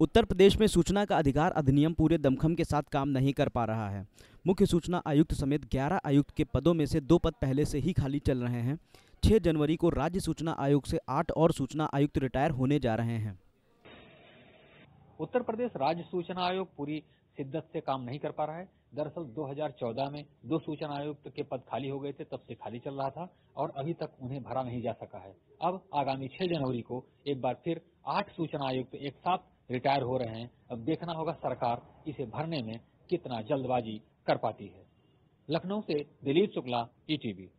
उत्तर प्रदेश में सूचना का अधिकार अधिनियम पूरे दमखम के साथ काम नहीं कर पा रहा है। मुख्य सूचना आयुक्त समेत 11 आयुक्त के पदों में से दो पद पहले से ही खाली चल रहे हैं। 6 जनवरी को राज्य सूचना आयोग से आठ और सूचना आयुक्त रिटायर होने जा रहे हैं। उत्तर प्रदेश राज्य सूचना आयोग पूरी शिद्दत से काम नहीं कर पा रहा है। दरअसल 2014 में दो सूचना आयुक्त के पद खाली हो गए थे, तब से खाली चल रहा था और अभी तक उन्हें भरा नहीं जा सका है। अब आगामी 6 जनवरी को एक बार फिर आठ सूचना आयुक्त एक साथ रिटायर हो रहे हैं, अब देखना होगा सरकार इसे भरने में कितना जल्दबाजी कर पाती है। लखनऊ से दिलीप शुक्ला ईटीवी